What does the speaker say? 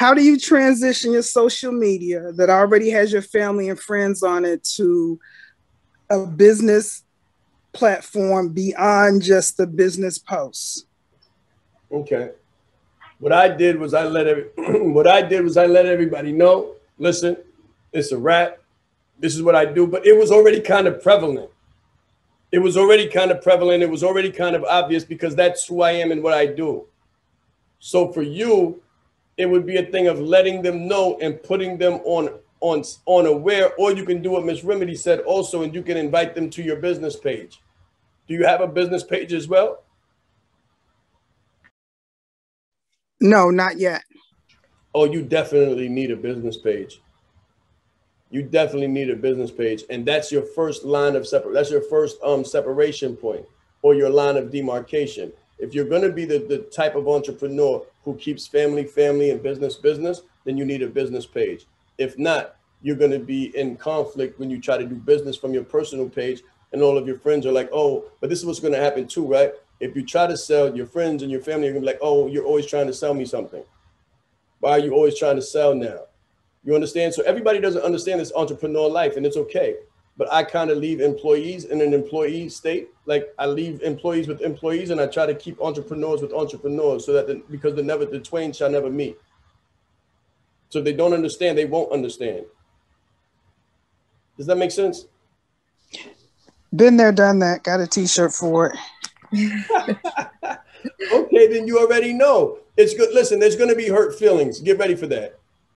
how do you transition your social media that already has your family and friends on it to a business platform beyond just the business posts? Okay. What I did was I let every, what I did was I let everybody know, listen, it's a wrap. This is what I do, but it was already kind of prevalent. It was already kind of prevalent. It was already kind of obvious because that's who I am and what I do. So for you, it would be a thing of letting them know and putting them on on on aware, or you can do what Miss Remedy said also, and you can invite them to your business page. Do you have a business page as well? No, not yet. Oh, you definitely need a business page. You definitely need a business page, and that's your first line of separate. That's your first um separation point or your line of demarcation. If you're going to be the, the type of entrepreneur who keeps family, family, and business, business, then you need a business page. If not, you're going to be in conflict when you try to do business from your personal page, and all of your friends are like, "Oh, but this is what's going to happen too, right?" If you try to sell your friends and your family, are going to be like, "Oh, you're always trying to sell me something. Why are you always trying to sell now?" You understand? So everybody doesn't understand this entrepreneur life, and it's okay but I kind of leave employees in an employee state. Like I leave employees with employees, and I try to keep entrepreneurs with entrepreneurs, so that the, because the never the twain shall never meet. So if they don't understand, they won't understand. Does that make sense? Been there, done that. Got a T-shirt for it. okay, then you already know it's good. Listen, there's going to be hurt feelings. Get ready for that.